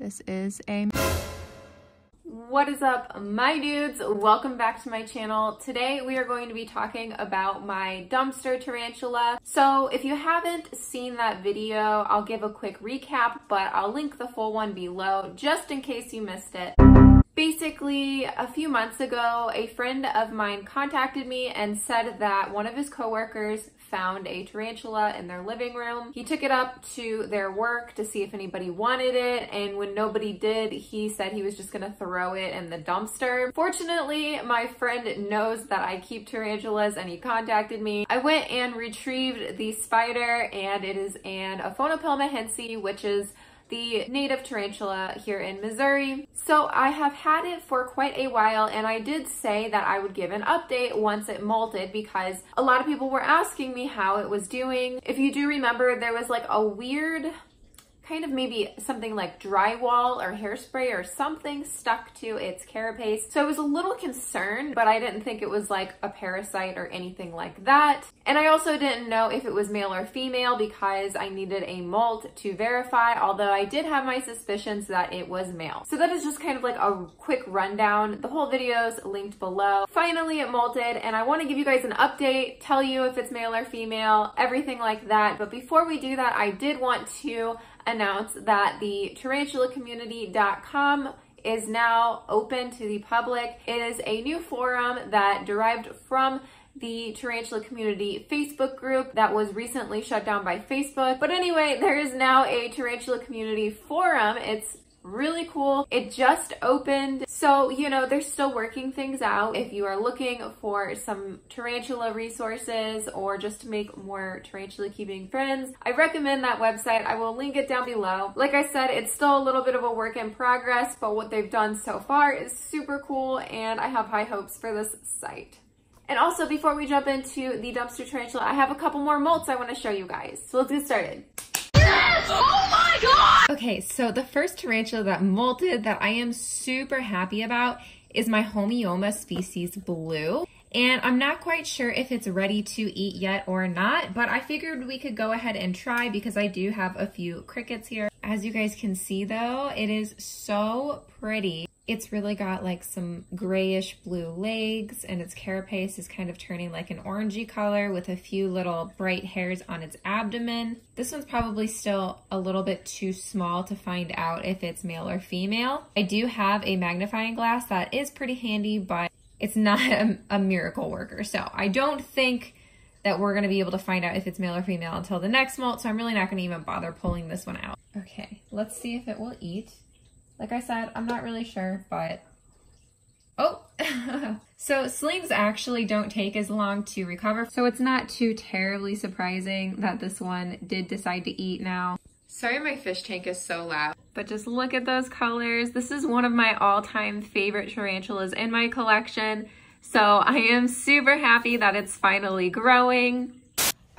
This is a... What is up, my dudes? Welcome back to my channel. Today we are going to be talking about my dumpster tarantula. So if you haven't seen that video, I'll give a quick recap, but I'll link the full one below just in case you missed it. Basically, a few months ago, a friend of mine contacted me and said that one of his coworkers found a tarantula in their living room. He took it up to their work to see if anybody wanted it, and when nobody did, he said he was just gonna throw it in the dumpster. Fortunately, my friend knows that I keep tarantulas and he contacted me. I went and retrieved the spider, and it is an Aphonopelma hentzi, which is the native tarantula here in Missouri. So I have had it for quite a while and I did say that I would give an update once it molted because a lot of people were asking me how it was doing. If you do remember, there was like a weird kind of maybe something like drywall or hairspray or something stuck to its carapace. So I was a little concerned, but I didn't think it was like a parasite or anything like that. And I also didn't know if it was male or female because I needed a molt to verify, although I did have my suspicions that it was male. So that is just kind of like a quick rundown. The whole video is linked below. Finally, it molted and I want to give you guys an update, tell you if it's male or female, everything like that. But before we do that, I did want to announce that the tarantulacommunity.com is now open to the public. It is a new forum that derived from the Tarantula Community Facebook group that was recently shut down by Facebook. But anyway, there is now a Tarantula Community forum. It's really cool. It just opened. So, you know, they're still working things out. If you are looking for some tarantula resources or just to make more tarantula keeping friends, I recommend that website. I will link it down below. Like I said, it's still a little bit of a work in progress, but what they've done so far is super cool and I have high hopes for this site. And also, before we jump into the dumpster tarantula, I have a couple more molts I want to show you guys. So let's get started. Oh my god! Okay, so the first tarantula that molted that I am super happy about is my Homoeomma species blue. And I'm not quite sure if it's ready to eat yet or not, but I figured we could go ahead and try because I do have a few crickets here. As you guys can see though, it is so pretty. It's really got like some grayish blue legs and its carapace is kind of turning like an orangey color with a few little bright hairs on its abdomen. This one's probably still a little bit too small to find out if it's male or female. I do have a magnifying glass that is pretty handy, but it's not a, a miracle worker. So I don't think that we're going to be able to find out if it's male or female until the next molt. So I'm really not going to even bother pulling this one out. Okay, let's see if it will eat. Like I said, I'm not really sure, but... Oh! so slings actually don't take as long to recover, so it's not too terribly surprising that this one did decide to eat now. Sorry my fish tank is so loud, but just look at those colors. This is one of my all-time favorite tarantulas in my collection, so I am super happy that it's finally growing.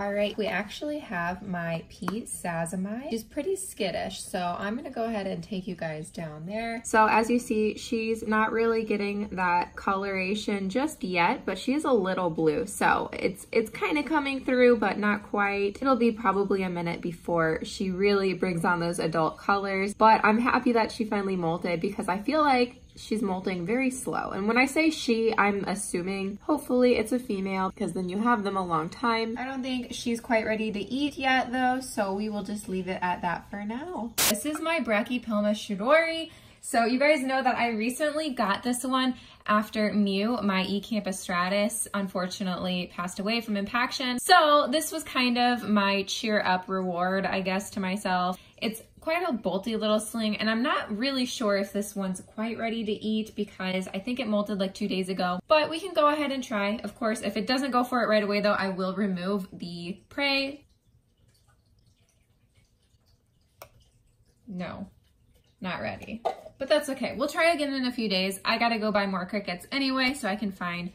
All right, we actually have my P. sazimai. She's pretty skittish, so I'm gonna go ahead and take you guys down there. So as you see, she's not really getting that coloration just yet, but she is a little blue. So it's, it's kind of coming through, but not quite. It'll be probably a minute before she really brings on those adult colors, but I'm happy that she finally molted because I feel like she's molting very slow. And when I say she, I'm assuming hopefully it's a female because then you have them a long time. I don't think she's quite ready to eat yet though, so we will just leave it at that for now. This is my Brachypelma schroederi. So you guys know that I recently got this one after Mew, my Ecampostratus, unfortunately passed away from impaction. So this was kind of my cheer up reward, I guess, to myself. It's quite a bolty little sling and I'm not really sure if this one's quite ready to eat because I think it molted like two days ago, but we can go ahead and try. Of course, if it doesn't go for it right away though, I will remove the prey. No, not ready, but that's okay. We'll try again in a few days. I gotta go buy more crickets anyway so I can find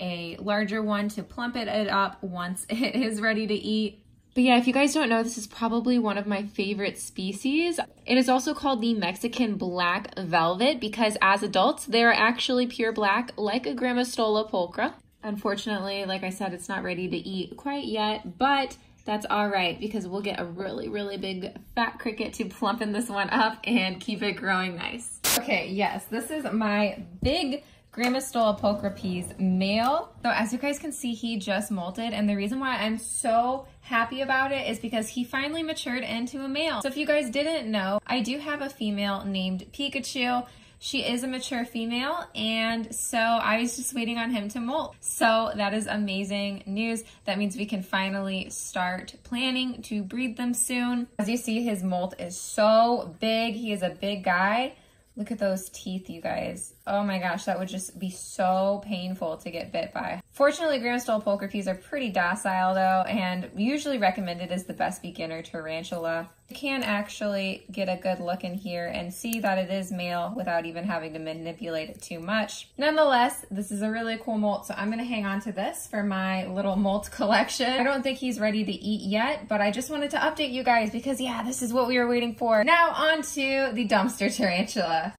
a larger one to plump it up once it is ready to eat. But yeah, if you guys don't know, this is probably one of my favorite species. It is also called the Mexican black velvet because as adults, they're actually pure black like a Grammostola pulchra. Unfortunately, like I said, it's not ready to eat quite yet, but that's all right because we'll get a really, really big fat cricket to plumpen this one up and keep it growing nice. Okay, yes, this is my big Grammostola male. So as you guys can see, he just molted. And the reason why I'm so happy about it is because he finally matured into a male. So if you guys didn't know, I do have a female named Pikachu. She is a mature female, and so I was just waiting on him to molt. So that is amazing news. That means we can finally start planning to breed them soon. As you see, his molt is so big. He is a big guy. Look at those teeth, you guys. Oh my gosh, that would just be so painful to get bit by. Fortunately, Grammostola pulchripes are pretty docile though, and usually recommended as the best beginner tarantula. You can actually get a good look in here and see that it is male without even having to manipulate it too much. Nonetheless, this is a really cool molt, so I'm gonna hang on to this for my little molt collection. I don't think he's ready to eat yet, but I just wanted to update you guys because yeah, this is what we were waiting for. Now on to the dumpster tarantula.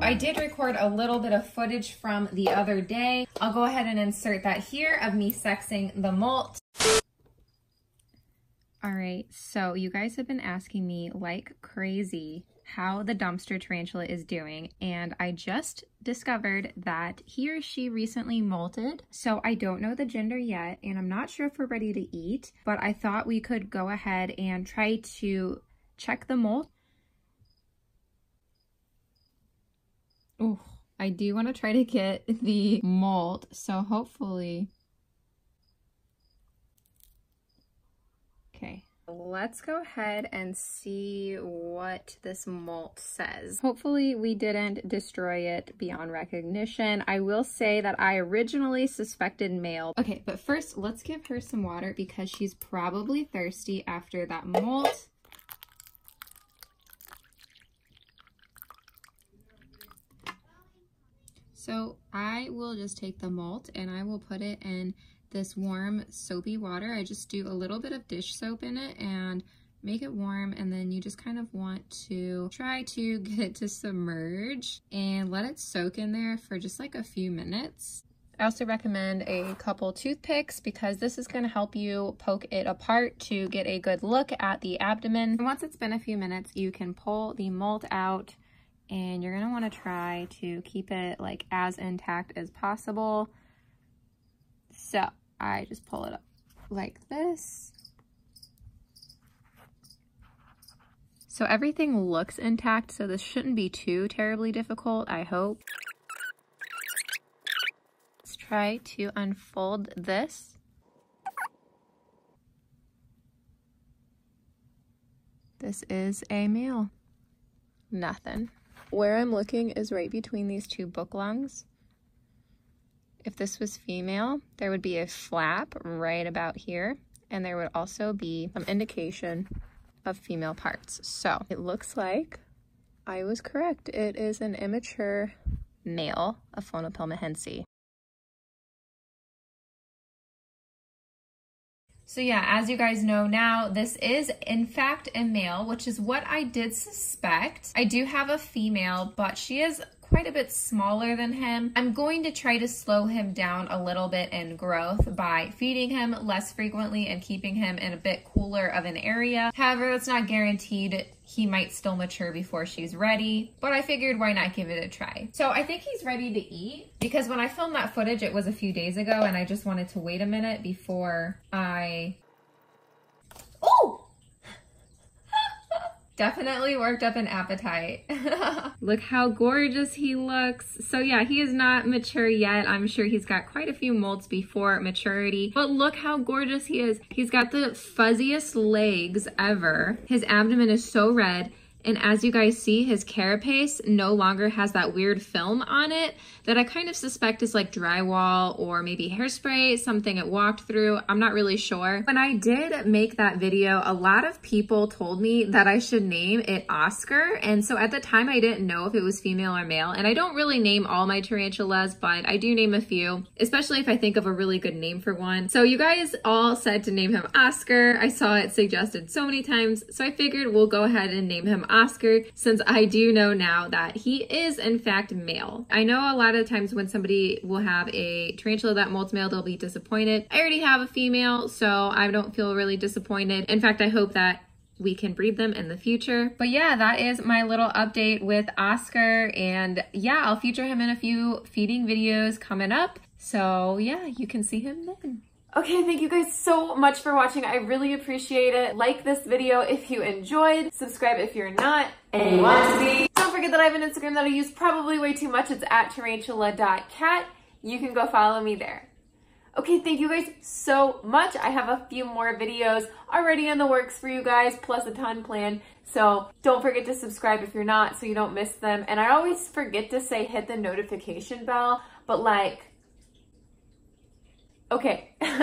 I did record a little bit of footage from the other day. I'll go ahead and insert that here of me sexing the molt. All right, so you guys have been asking me like crazy how the dumpster tarantula is doing and I just discovered that he or she recently molted so I don't know the gender yet and I'm not sure if we're ready to eat but I thought we could go ahead and try to check the molt Oh, I do want to try to get the molt, so hopefully... Okay, let's go ahead and see what this molt says. Hopefully we didn't destroy it beyond recognition. I will say that I originally suspected male. Okay, but first let's give her some water because she's probably thirsty after that molt. So I will just take the molt and I will put it in this warm soapy water. I just do a little bit of dish soap in it and make it warm and then you just kind of want to try to get it to submerge and let it soak in there for just like a few minutes. I also recommend a couple toothpicks because this is going to help you poke it apart to get a good look at the abdomen. And once it's been a few minutes, you can pull the molt out and you're gonna wanna try to keep it like as intact as possible. So I just pull it up like this. So everything looks intact, so this shouldn't be too terribly difficult, I hope. Let's try to unfold this. This is a meal. Nothing. Where I'm looking is right between these two book lungs. If this was female, there would be a flap right about here, and there would also be some indication of female parts. So it looks like I was correct. It is an immature male Aphonopelma So yeah, as you guys know now, this is in fact a male, which is what I did suspect. I do have a female, but she is quite a bit smaller than him. I'm going to try to slow him down a little bit in growth by feeding him less frequently and keeping him in a bit cooler of an area. However, that's not guaranteed. He might still mature before she's ready, but I figured why not give it a try. So I think he's ready to eat because when I filmed that footage, it was a few days ago and I just wanted to wait a minute before I... Oh! Definitely worked up an appetite. Look how gorgeous he looks. So yeah, he is not mature yet. I'm sure he's got quite a few molts before maturity, but look how gorgeous he is. He's got the fuzziest legs ever. His abdomen is so red. And as you guys see, his carapace no longer has that weird film on it that I kind of suspect is like drywall or maybe hairspray, something it walked through. I'm not really sure. When I did make that video, a lot of people told me that I should name it Oscar. And so at the time, I didn't know if it was female or male. And I don't really name all my tarantulas, but I do name a few, especially if I think of a really good name for one. So you guys all said to name him Oscar. I saw it suggested so many times. So I figured we'll go ahead and name him Oscar since I do know now that he is in fact male. I know a lot of times when somebody will have a tarantula that molts male, they'll be disappointed. I already have a female, so I don't feel really disappointed. In fact, I hope that we can breed them in the future. But yeah, that is my little update with Oscar. And yeah, I'll feature him in a few feeding videos coming up. So yeah, you can see him then. Okay, thank you guys so much for watching. I really appreciate it. Like this video if you enjoyed, subscribe if you're not, and you want to be. Don't forget that I have an Instagram that I use probably way too much. It's at tarantula.kat. You can go follow me there. Okay, thank you guys so much. I have a few more videos already in the works for you guys, plus a ton planned. So don't forget to subscribe if you're not so you don't miss them. And I always forget to say hit the notification bell, but like, okay.